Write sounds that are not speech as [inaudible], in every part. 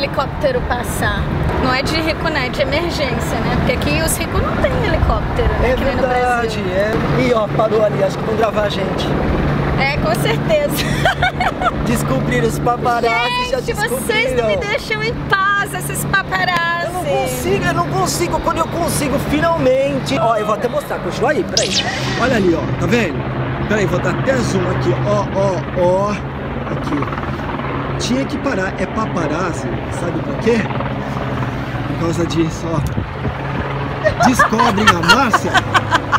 helicóptero passar. Não é de rico, né? É de emergência, né? Porque aqui os ricos não têm helicóptero, né? É que verdade, é. Ih, ó, parou ali, acho que vão gravar a gente. É, com certeza. [laughs] Descobriram os paparazzi, já Gente, descobriram. vocês não me deixam em paz, esses paparazzi. Eu não consigo, eu não consigo. Quando eu consigo, finalmente. Ó, eu vou até mostrar, continua aí, peraí. Olha ali, ó, tá vendo? Peraí, vou dar até zoom aqui, ó, ó, ó. Aqui. Tinha que parar, é paparazzi, sabe por quê? Por causa disso, ó. Descobrem a Márcia,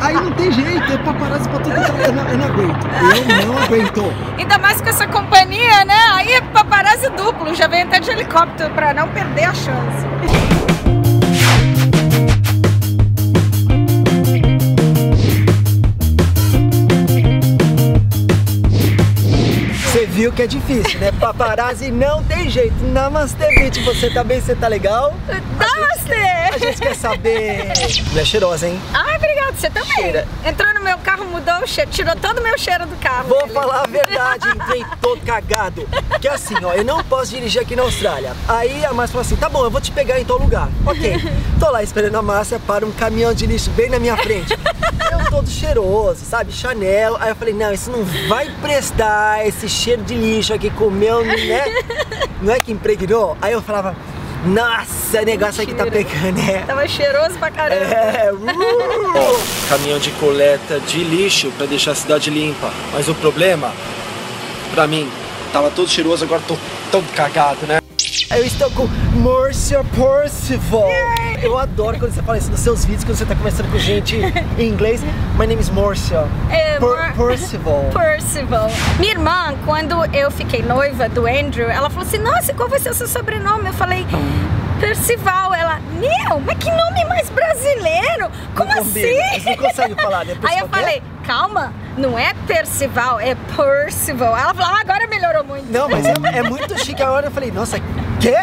aí não tem jeito, é paparazzi pra tudo. Eu não, eu não aguento, eu não aguento. Ainda mais com essa companhia, né? Aí é paparazzi duplo, já vem até de helicóptero pra não perder a chance. Viu que é difícil, né? Paparazzi não tem jeito. Namastê, Vit, você tá bem? Você tá legal? A Namastê! gente quer saber. Não é cheirosa, hein? Ai, obrigado, você também. Cheira. Entrou no meu carro, mudou o cheiro, tirou todo o meu cheiro do carro. Vou Ele. falar a verdade, entrei todo cagado. Que assim, ó, eu não posso dirigir aqui na Austrália. Aí a Márcia falou assim: tá bom, eu vou te pegar em tal lugar. Ok. Tô lá esperando a Márcia, para um caminhão de lixo bem na minha frente. Eu todo cheiroso, sabe? Chanel. Aí eu falei: não, isso não vai prestar, esse cheiro de lixo aqui comeu, né? Não é que impregnou? Aí eu falava: nossa, o negócio aqui tá Mentira. pegando, né? Tava cheiroso pra caramba. É, uh! [laughs] Caminhão de coleta de lixo para deixar a cidade limpa. Mas o problema, pra mim, tava todo cheiroso, agora tô todo cagado, né? Eu estou com Márcia Percival. Eu adoro quando você fala isso nos seus vídeos, quando você tá conversando com gente em inglês. My name is Márcia É, Per- Percival. Percival. Minha irmã, quando eu fiquei noiva do Andrew, ela falou assim: Nossa, qual vai ser o seu sobrenome? Eu falei: Percival. Ela, meu, mas que nome mais brasileiro? Como Não assim? Você não consegue falar depois [laughs] Aí eu falei: Calma, não é Percival, é Percival. Ela falou: ah, Agora melhorou muito. Não, mas é, [laughs] é muito chique. A hora eu falei, nossa, quê?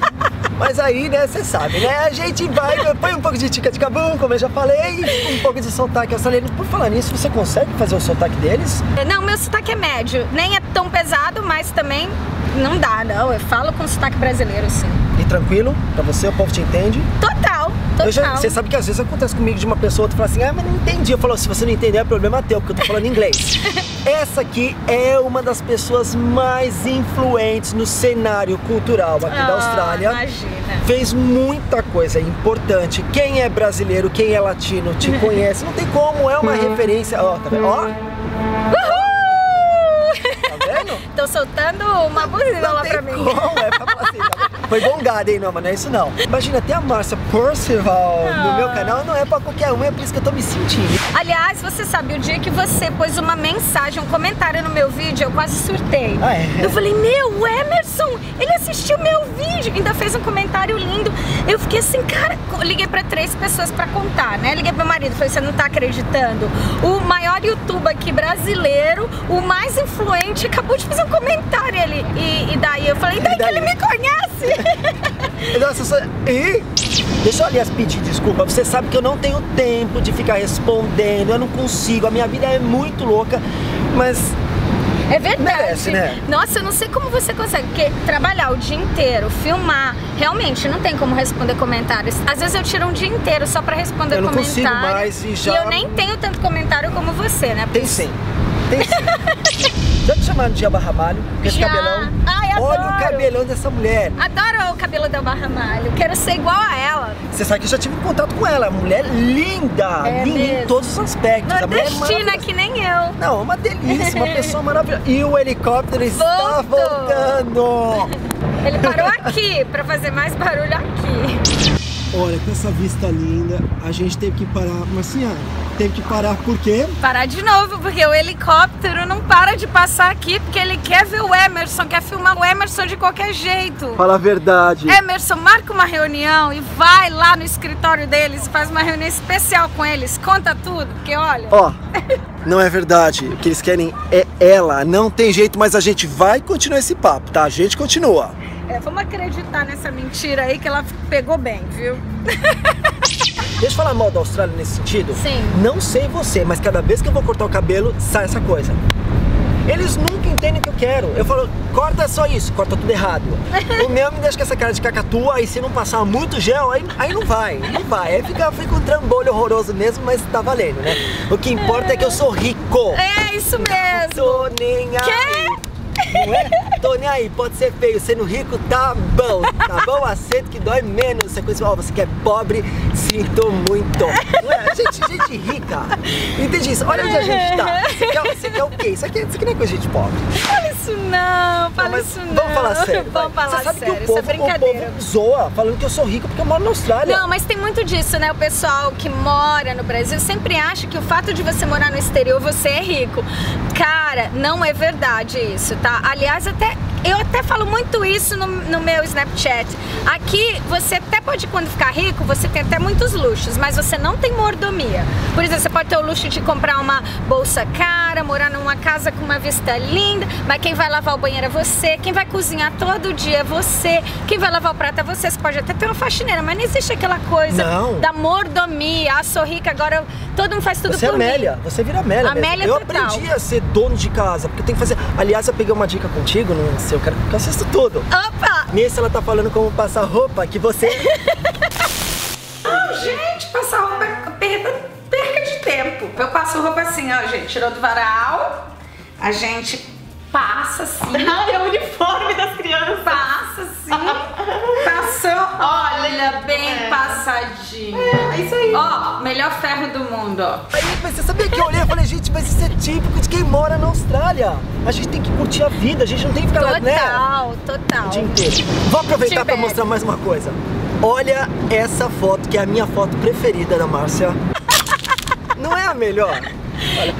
[laughs] Mas aí, né, você sabe, né? A gente vai, põe um pouco de tica de cabum, como eu já falei, um pouco de sotaque australiano. Por falar nisso, você consegue fazer o sotaque deles? Não, meu sotaque é médio. Nem é tão pesado, mas também não dá, não. Eu falo com sotaque brasileiro, sim. E tranquilo, pra você, o povo te entende? Total, total. Já- você sabe que às vezes acontece comigo de uma pessoa outra fala assim, ah, mas não entendi. Eu falo, se você não entender, é problema teu, porque eu tô falando inglês. [laughs] Essa aqui é uma das pessoas mais influentes no cenário cultural aqui da Ah, Austrália. Imagina. fez muita coisa importante. Quem é brasileiro, quem é latino, te [laughs] conhece. Não tem como, é uma referência. Ó, tá vendo? Ó, Uhul! tá vendo? [laughs] Tô soltando uma buzina lá tem pra mim. como, é pra assim, tá Foi bongada, hein, não, mas não é isso não. Imagina, tem a Márcia Percival no Ah. meu canal, não é pra qualquer um, é por isso que eu tô me sentindo. Aliás, você sabe, o dia que você pôs uma mensagem, um comentário no meu vídeo, eu quase surtei. Ah, é? Eu falei, meu, o Emerson, ele assistiu meu vídeo. Ainda fez um comentário lindo. Eu fiquei assim, cara, liguei pra três pessoas pra contar, né? Liguei pro meu marido, falei, você não tá acreditando? O maior YouTube aqui brasileiro, o mais influente, acabou de fazer um comentário ele. E, e daí eu falei, daí, E daí? que ele me conhece. [laughs] Nossa, só... e... Deixa eu, aliás, pedir desculpa. Você sabe que eu não tenho tempo de ficar respondendo, eu não consigo, a minha vida é muito louca, mas É verdade. Merece, né? Nossa, eu não sei como você consegue, porque trabalhar o dia inteiro, filmar, realmente não tem como responder comentários. Às vezes eu tiro um dia inteiro só pra responder Eu não comentário. consigo mais e já- eu nem tenho tanto comentário como você, né? tem sim. Tem sim. [laughs] Já te chamaram de Aba Ramalho? Com esse Já. cabelão? Ai, Olha o adoro. cabelão dessa mulher. Adoro o cabelo da Barra Malho. Quero ser igual a ela. Você sabe que eu já tive contato com ela. Mulher linda. É linda em mesmo. todos os aspectos. É Nordestina, maravilhosa. que nem eu. Não, uma delícia, uma pessoa maravilhosa. E o helicóptero está voltando. [laughs] Ele parou aqui pra fazer mais barulho aqui. Olha, com essa vista linda, a gente teve que parar. Marcinha, teve que parar por quê? Parar de novo, porque o helicóptero não para de passar aqui, porque ele quer ver o Emerson, quer filmar o Emerson de qualquer jeito. Fala a verdade. Emerson, marca uma reunião e vai lá no escritório deles, faz uma reunião especial com eles, conta tudo, porque olha. Ó, não é verdade. O que eles querem é ela. Não tem jeito, mas a gente vai continuar esse papo, tá? A gente continua. É, vamos acreditar nessa mentira aí que ela pegou bem, viu? [laughs] Deixa eu falar mal da Austrália nesse sentido. Sim. Não sei você, mas cada vez que eu vou cortar o cabelo, sai essa coisa. Eles nunca entendem o que eu quero. Eu falo, corta só isso, corta tudo errado. [laughs] o meu me deixa com essa cara de cacatua, aí se não passar muito gel, aí, aí não vai, não vai. Aí fica, fica um trambolho horroroso mesmo, mas tá valendo, né? O que importa é que eu sou rico. É isso mesmo. Tô nem aí. Quê? Não é? Tô nem aí, pode ser feio, sendo rico tá bom, tá bom? Aceito que dói menos. Essa coisa, ó, você que é pobre, sinto muito. Não é? Gente, gente rica. Entende isso? Olha onde a gente tá. Você quer, você quer o quê? Isso aqui, isso aqui não é coisa de gente pobre. Fala isso não, fala Mas isso não. Vamos falar sério. [laughs] Vamos falar você sabe sério, que o isso é povo, o povo zoa falando que eu sou rico porque eu moro na Austrália. Não, mas tem muito disso, né? O pessoal que mora no Brasil sempre acha que o fato de você morar no exterior você é rico. Cara, não é verdade isso, tá? Aliás, até eu até falo muito isso no, no meu Snapchat. Aqui você até pode quando ficar rico, você tem até muitos luxos, mas você não tem mordomia. Por exemplo, você pode ter o luxo de comprar uma bolsa cara, morar numa casa com uma vista linda, mas quem vai lavar o banheiro é você, quem vai cozinhar todo dia é você, quem vai lavar o prato é você. Você pode até ter uma faxineira, mas não existe aquela coisa Não. da mordomia. Ah, sou rica, agora eu- todo mundo faz tudo Você é por mim. Amélia, você vira Amélia. Amélia eu total. aprendi a ser dono de casa, porque eu tenho que fazer. Aliás, eu peguei uma dica contigo no seu, cara, porque eu assisto tudo. Opa! Nesse ela tá falando como passar roupa, que você. [laughs] Não, gente, passar roupa é perda, perca de tempo. Eu passo roupa assim, ó, gente, tirou do varal, a gente passa assim. [laughs] é o uniforme das crianças. Passa assim, passou, olha, bem É. passadinho. É isso aí. Ó, melhor ferro do mundo, ó. Aí, mas você sabia que eu olhei e falei, gente, mas isso é típico de quem mora na Austrália. A gente tem que curtir a vida, a gente não tem que ficar lá, né? Total, total. O dia inteiro. Vou aproveitar pra mostrar mais uma coisa. Olha essa foto, que é a minha foto preferida da Márcia. [laughs] Não é a melhor?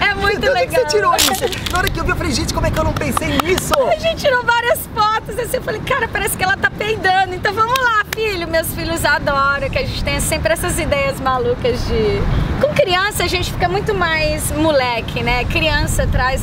É muito Deus, onde legal. Você tirou isso? Na hora que eu vi, eu falei, gente, como é que eu não pensei nisso? A gente tirou várias fotos, assim, eu falei, cara, parece que ela tá peidando. Então vamos lá, filho. Meus filhos adoram que a gente tenha sempre essas ideias malucas de. Com criança a gente fica muito mais moleque, né? Criança traz,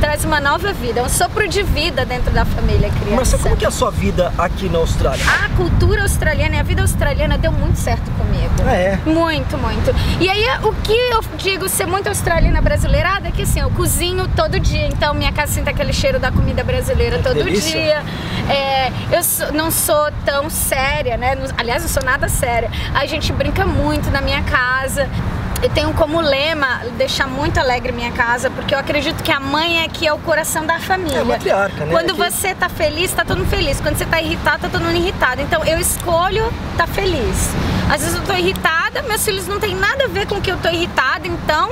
traz uma nova vida, um sopro de vida dentro da família criança. Márcia, como que é a sua vida aqui na Austrália? A cultura australiana e a vida australiana deu muito certo comigo. Ah, é? Muito, muito. E aí, o que eu digo ser muito australiana brasileirada é que assim, eu cozinho todo dia. Então, minha casa sente aquele cheiro da comida brasileira todo delícia. dia. É, eu sou- não sou tão séria, né? Aliás, eu sou nada séria. A gente brinca muito na minha casa. Eu tenho como lema deixar muito alegre minha casa, porque eu acredito que a mãe é que é o coração da família. É, matriarca, né? Quando Que- você tá feliz, tá todo mundo feliz. Quando você tá irritado, tá todo mundo irritado. Então eu escolho tá feliz. Às vezes eu tô irritada, meus filhos não tem nada a ver com que eu tô irritada, então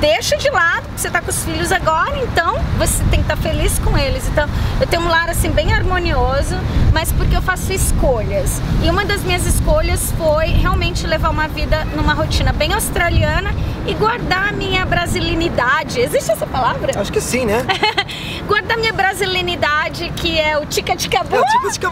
deixa de lado, porque você tá com os filhos agora, então você tem que estar feliz com eles. Então eu tenho um lar assim bem harmonioso, mas porque eu faço escolhas. E uma das minhas escolhas foi realmente levar uma vida numa rotina bem australiana e guardar a minha brasilinidade. Existe essa palavra? Acho que sim, né? [laughs] Guardar minha brasilinidade, que é o tica-tica-bu. É o Tica Tica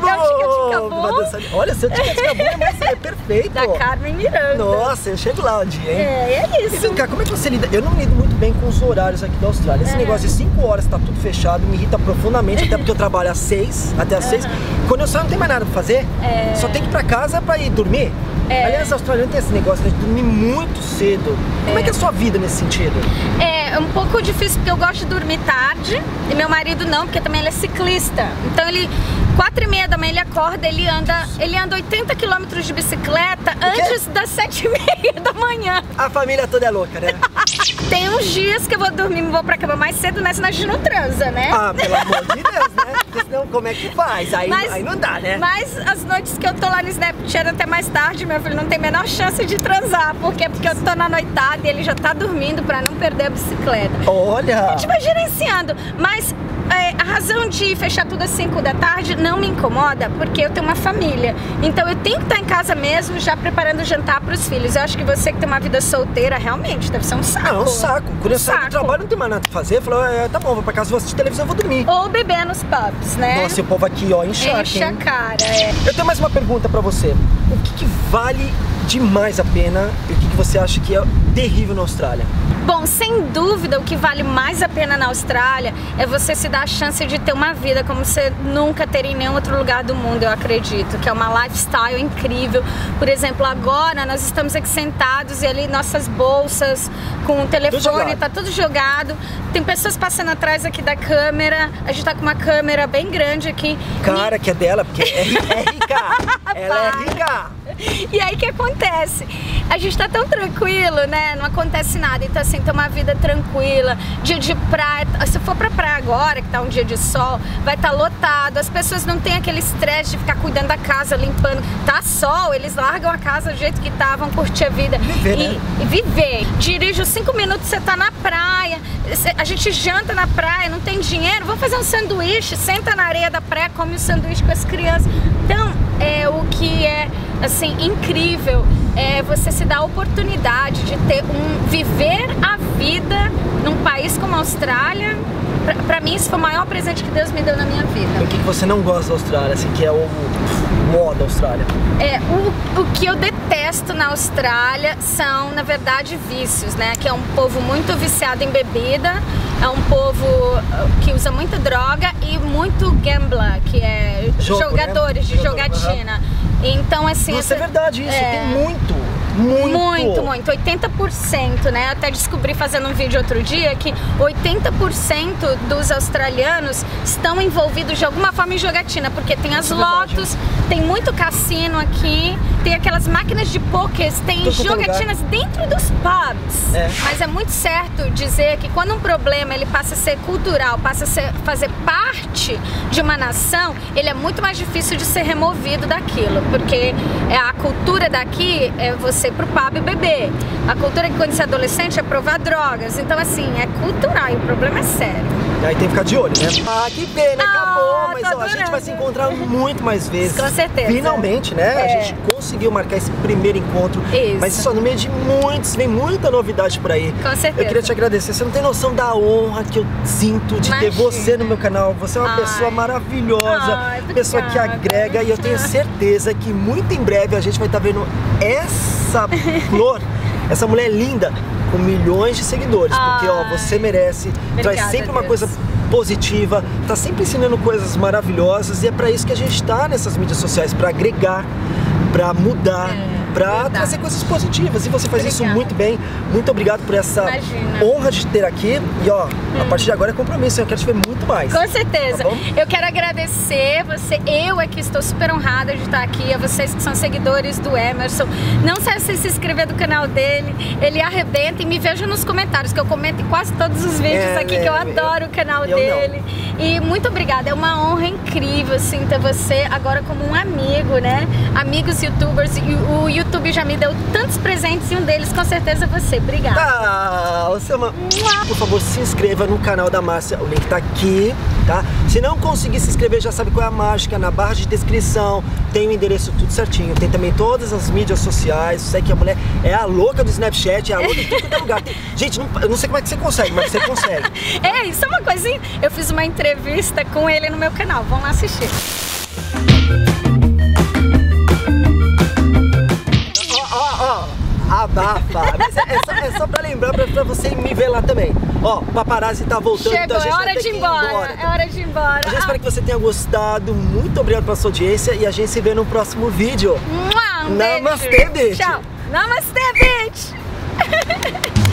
É o tica-tica-bu Vai dançar- Olha, seu Tica Tica é, mas é perfeito. da Carmen Miranda. Nossa, eu chego lá um dia, hein? É, é E isso. vem cá, como é que você lida? Eu não lido muito bem com os horários aqui da Austrália. Esse É. negócio de 5 horas tá tudo fechado me irrita profundamente, até porque eu trabalho às 6, até às 6. Quando eu saio não tem mais nada pra fazer. É. Só tem que ir pra casa pra ir dormir. É. Aliás, a australiana tem esse negócio de dormir muito cedo. Como é que é a sua vida nesse sentido? É um pouco difícil porque eu gosto de dormir tarde e meu marido não, porque também ele é ciclista. Então ele, quatro e meia da manhã ele acorda, ele anda, ele anda 80 quilômetros de bicicleta antes das sete e meia da manhã. A família toda é louca, né? [laughs] Tem uns dias que eu vou dormir, vou pra cama mais cedo, né? Senão a gente não transa, né? ah, pelo amor de Deus, né? Porque senão como é que faz? Aí, aí não dá, né? Mas as noites que eu tô lá no Snapchat até mais tarde, meu filho não tem a menor chance de transar. Por quê? Porque eu tô na noitada e ele já tá dormindo pra não perder a bicicleta. Olha! A gente vai gerenciando, mas é, a razão de fechar tudo às 5 da tarde não me incomoda, porque eu tenho uma família. Então eu tenho que estar em casa mesmo, já preparando o jantar para os filhos. Eu acho que você que tem uma vida solteira, realmente, deve ser um saco. Ah, é um saco. Quando eu saio do trabalho, não tem mais nada pra fazer. Eu falo, é, tá bom, vou pra casa, vou assistir televisão, vou dormir. Ou beber nos pubs, né? Nossa, o povo aqui, ó, encharca, Enche a cara, é. Eu tenho mais uma pergunta pra você. O que, que vale demais a pena e o que, que você acha que é terrível na Austrália? Bom, sem dúvida, o que vale mais a pena na Austrália é você se dar a chance de ter uma vida como você nunca teria em nenhum outro lugar do mundo, eu acredito, que é uma lifestyle incrível. Por exemplo, agora nós estamos aqui sentados e ali nossas bolsas com o telefone, tá tudo jogado. Tem pessoas passando atrás aqui da câmera. A gente tá com uma câmera bem grande aqui. Cara, e... que é dela, porque é, é rica. [laughs] Ela é rica. E aí o que acontece? A gente tá tão tranquilo, né? Não acontece nada. Então, assim, tem uma vida tranquila. Dia de praia. Se for pra praia agora, que tá um dia de sol, vai estar tá lotado. As pessoas não têm aquele estresse de ficar cuidando da casa, limpando. Tá sol, eles largam a casa do jeito que tá, vão curtir a vida. Viver, e, né? e viver. Dirijo cinco minutos, você tá na praia. A gente janta na praia, não tem dinheiro. Vamos fazer um sanduíche, senta na areia da praia, come um sanduíche com as crianças. Então, é o que é assim incrível é você se dar a oportunidade de ter um viver a vida num país como a Austrália. Para mim isso foi o maior presente que Deus me deu na minha vida. o que, você não gosta da Austrália, assim, que é o modo da Austrália? É, o, o que eu detesto na Austrália são, na verdade, vícios, né? Que é um povo muito viciado em bebida, é um povo uh, que usa muita droga e muito gambler, que é Jogo, né? jogadores né? de jogatina. Então, assim. Nossa, é verdade isso, é... tem muito. Muito. Muito, muito. 80%, né? Até descobri fazendo um vídeo outro dia que 80% dos australianos estão envolvidos de alguma forma em jogatina, porque tem as é lotos, tem muito cassino aqui, tem aquelas máquinas de pôquer, tem jogatinas dentro dos pubs. É. Mas é muito certo dizer que quando um problema ele passa a ser cultural, passa a ser, fazer parte de uma nação, ele é muito mais difícil de ser removido daquilo, porque é a cultura daqui é você ir pro pub e beber. A cultura que quando você é adolescente é provar drogas. Então, assim, é cultural e o problema é sério. E aí tem que ficar de olho, né? Ah, que pena, ah, acabou, mas a gente vai se encontrar muito mais vezes. Com certeza. Finalmente, né? É. A gente conseguiu marcar esse primeiro encontro. Isso. Mas só no meio de muitos, vem muita novidade por aí. Com certeza. Eu queria te agradecer. Você não tem noção da honra que eu sinto de Imagina. ter você no meu canal. Você é uma Ai. pessoa maravilhosa, Ai, pessoa que agrega. E eu tenho certeza que muito em breve a gente vai estar vendo essa [laughs] flor, essa mulher linda, com milhões de seguidores. Porque, ó, você merece. Obrigada, traz sempre uma coisa positiva, tá sempre ensinando coisas maravilhosas e é para isso que a gente está nessas mídias sociais, para agregar, para mudar. É para trazer coisas positivas. E você faz Obrigada. isso muito bem. Muito obrigado por essa Imagina. honra de ter aqui. E ó, hum. a partir de agora é compromisso. Eu quero te ver muito mais. Com certeza. Tá eu quero agradecer você. Eu aqui estou super honrada de estar aqui. A vocês que são seguidores do Emerson. Não se se inscrever no canal dele. Ele arrebenta e me veja nos comentários, que eu comento em quase todos os vídeos é, aqui, é, que eu adoro o canal dele. Não. E muito obrigada. É uma honra incrível, assim, ter você agora como um amigo, né? Amigos youtubers. E o YouTube já me deu tantos presentes e um deles com certeza é você. Obrigada. Ah, uma... Por favor, se inscreva no canal da Márcia. O link tá aqui, tá? Se não conseguir se inscrever, já sabe qual é a mágica. Na barra de descrição tem o endereço tudo certinho. Tem também todas as mídias sociais. Sei que a mulher é a louca do Snapchat, é a louca de todo é lugar. Tem... [laughs] Gente, não, eu não sei como é que você consegue, mas você consegue. [laughs] é, isso é uma coisinha. Eu fiz uma entrevista com ele no meu canal. Vão lá assistir. Abafa. Mas é, é, só, é só pra lembrar pra, pra, você me ver lá também. Ó, o paparazzi tá voltando. Chegou, então é hora de ir embora, embora é hora de ir embora. Eu ah. espero que você tenha gostado. Muito obrigado pela sua audiência e a gente se vê no próximo vídeo. Um Namastê, bitch. Tchau. Namastê, bitch. [laughs]